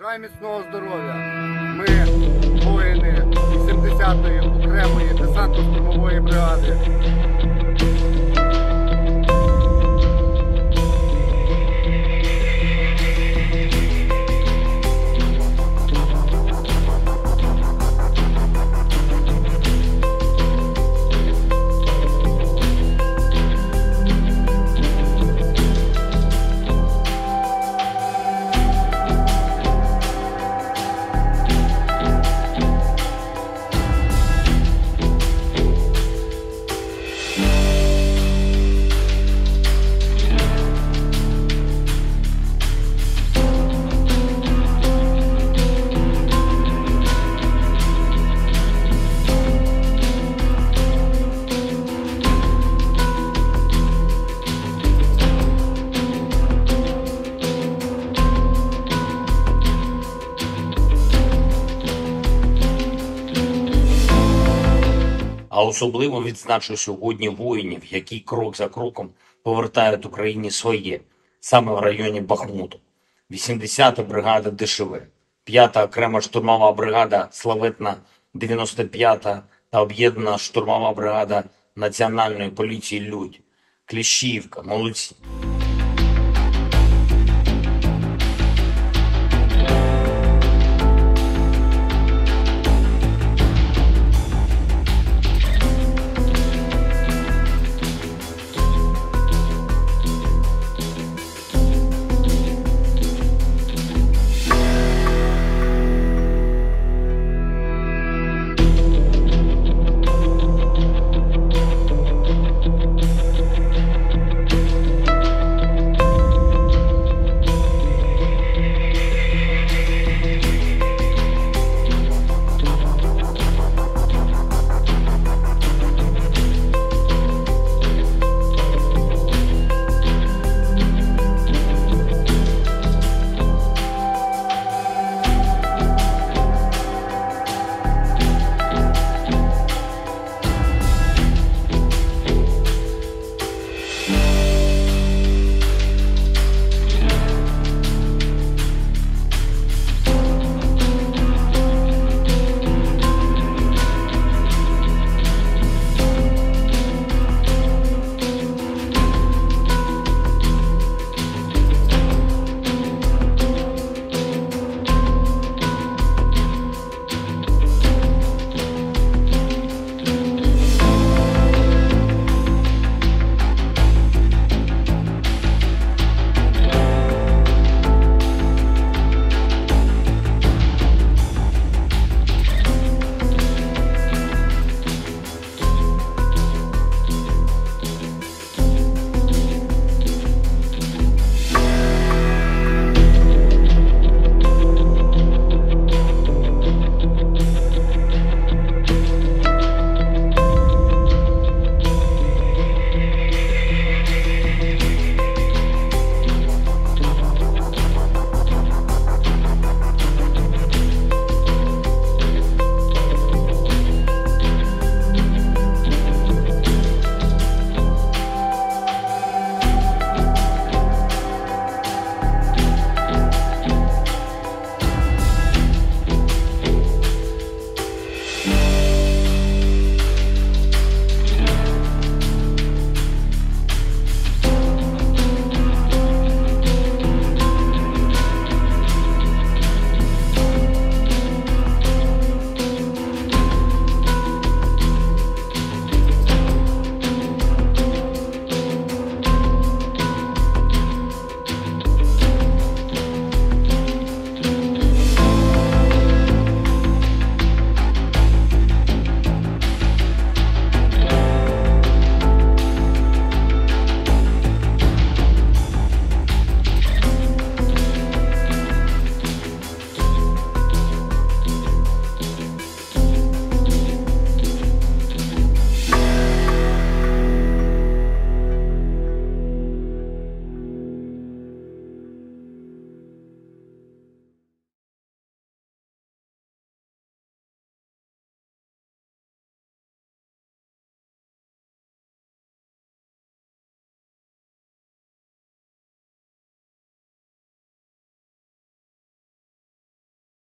Бажаю міцного здоров'я. Ми воїни 70-ї окремої десантно-штурмової бригади. А особливо відзначу сьогодні воїнів, які крок за кроком повертають Україні своє, саме в районі Бахмуту. 80-та бригада ДШВ, 5-та окрема штурмова бригада Славетна 95-та та об'єднана штурмова бригада Національної поліції Людь. Кліщівка, молодці.